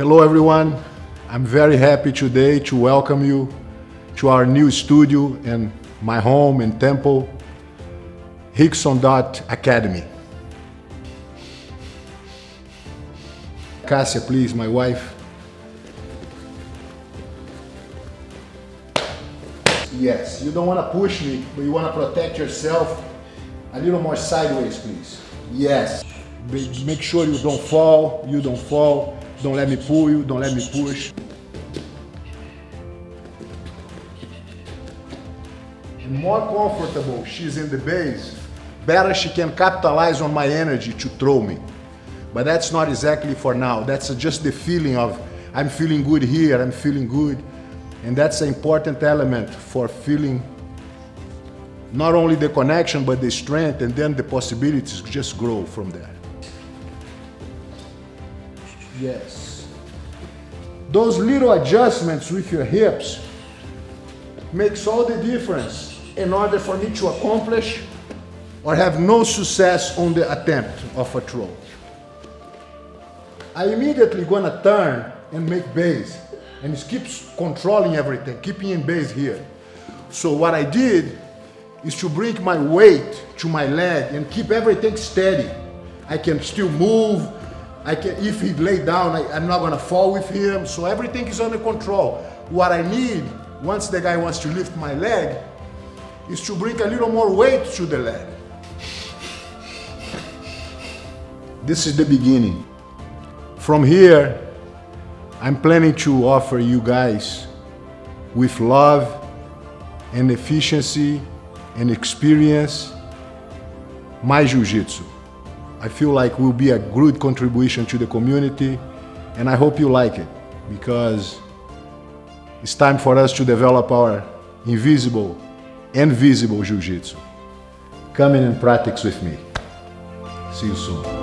Hello everyone. I'm very happy today to welcome you to our new studio and my home and temple, Rickson Dot Academy. Cassia, please, my wife. Yes, you don't want to push me, but you want to protect yourself. A little more sideways, please. Yes. Make sure you don't fall, you don't fall. Don't let me pull you, don't let me push. And more comfortable she's in the base, better she can capitalize on my energy to throw me. But that's not exactly for now. That's just the feeling of I'm feeling good here, I'm feeling good. And that's an important element for feeling not only the connection, but the strength, and then the possibilities just grow from there. Yes. Those little adjustments with your hips makes all the difference in order for me to accomplish or have no success on the attempt of a throw. I immediately gonna turn and make base and it keeps controlling everything, keeping in base here. So what I did is to bring my weight to my leg and keep everything steady. I can still move, I can, if he lay down, I, am not gonna fall with him. So everything is under control. What I need, once the guy wants to lift my leg, is to bring a little more weight to the leg. This is the beginning. From here, I'm planning to offer you guys with love and efficiency and experience my jiu-jitsu. I feel like will be a good contribution to the community and I hope you like it because it's time for us to develop our invisible and visible jiu-jitsu. Come in and practice with me. See you soon.